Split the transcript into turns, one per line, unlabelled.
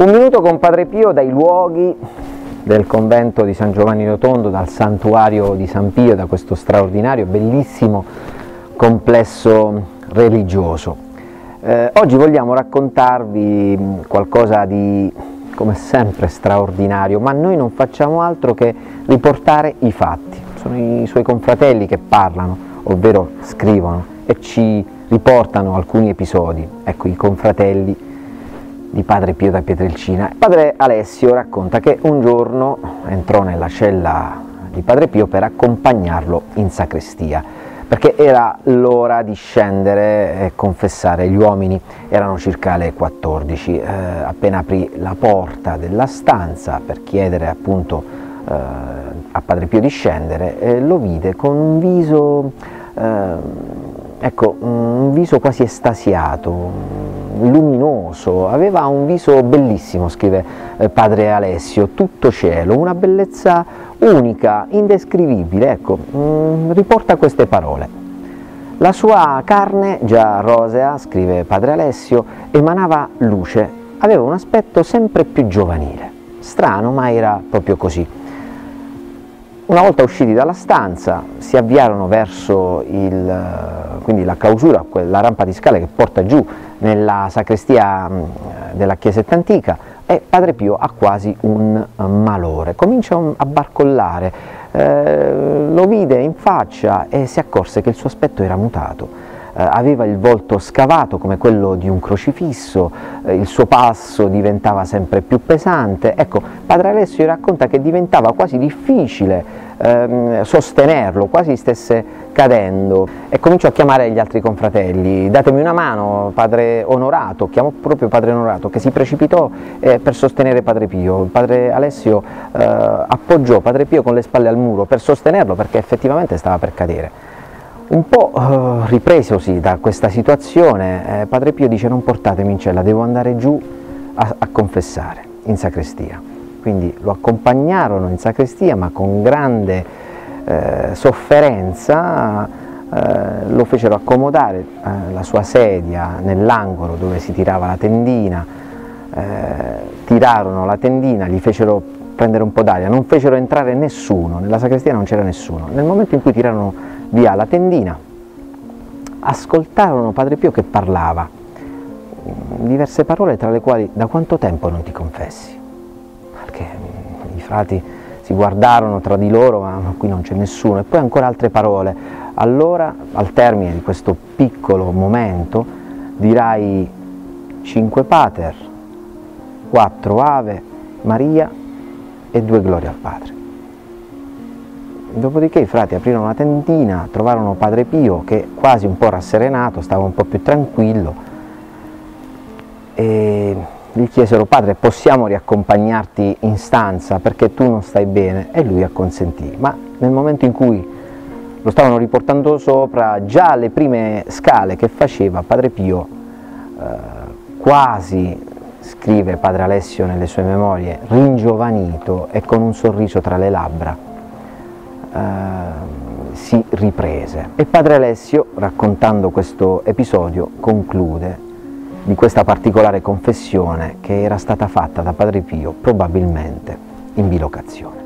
Un minuto con Padre Pio dai luoghi del convento di San Giovanni Rotondo, dal santuario di San Pio, da questo straordinario, bellissimo complesso religioso. Eh, oggi vogliamo raccontarvi qualcosa di, come sempre, straordinario, ma noi non facciamo altro che riportare i fatti. Sono i suoi confratelli che parlano, ovvero scrivono e ci riportano alcuni episodi. Ecco, i confratelli di padre Pio da Pietrelcina. Padre Alessio racconta che un giorno entrò nella cella di padre Pio per accompagnarlo in sacrestia, perché era l'ora di scendere e confessare. Gli uomini erano circa le 14. Eh, appena aprì la porta della stanza per chiedere appunto eh, a padre Pio di scendere, eh, lo vide con un viso, eh, ecco, un viso quasi estasiato, luminoso, aveva un viso bellissimo, scrive eh, padre Alessio, tutto cielo, una bellezza unica, indescrivibile, ecco, mm, riporta queste parole. La sua carne, già rosea, scrive padre Alessio, emanava luce, aveva un aspetto sempre più giovanile, strano ma era proprio così. Una volta usciti dalla stanza si avviarono verso il, quindi la clausura, la rampa di scale che porta giù nella sacrestia mm, della chiesetta antica e Padre Pio ha quasi un malore, comincia a barcollare, eh, lo vide in faccia e si accorse che il suo aspetto era mutato. eh, aveva il volto scavato come quello di un crocifisso, eh, il suo passo diventava sempre più pesante. Ecco, Padre Alessio racconta che diventava quasi difficile ehm, sostenerlo, quasi stesse cadendo e cominciò a chiamare gli altri confratelli, datemi una mano, Padre Onorato, chiamò proprio Padre Onorato che si precipitò eh, per sostenere Padre Pio. Padre Alessio eh, appoggiò Padre Pio con le spalle al muro per sostenerlo perché effettivamente stava per cadere. Un po' eh, ripresosi da questa situazione, eh, Padre Pio dice non portatemi in cella, devo andare giù a, a, confessare in sacrestia. Quindi lo accompagnarono in sacrestia ma con grande eh, sofferenza eh, lo fecero accomodare eh, la sua sedia nell'angolo dove si tirava la tendina, eh, tirarono la tendina, gli fecero prendere un po' d'aria, non fecero entrare nessuno, nella sacrestia non c'era nessuno. Nel momento in cui tirarono via la tendina, ascoltarono Padre Pio che parlava, diverse parole tra le quali da quanto tempo non ti confessi? Perché i frati si guardarono tra di loro, ma qui non c'è nessuno, e poi ancora altre parole. Allora, al termine di questo piccolo momento, dirai cinque pater, quattro ave, Maria e due glorie al Padre. Dopodiché i frati aprirono la tendina, trovarono Padre Pio che quasi un po' rasserenato, stava un po' più tranquillo e gli chiesero Padre possiamo riaccompagnarti in stanza perché tu non stai bene? E lui acconsentì, ma nel momento in cui lo stavano riportando sopra, già le prime scale che faceva Padre Pio eh, quasi, scrive Padre Alessio nelle sue memorie, ringiovanito e con un sorriso tra le labbra, si riprese. E padre Alessio, raccontando questo episodio, conclude di questa particolare confessione che era stata fatta da padre Pio probabilmente in bilocazione.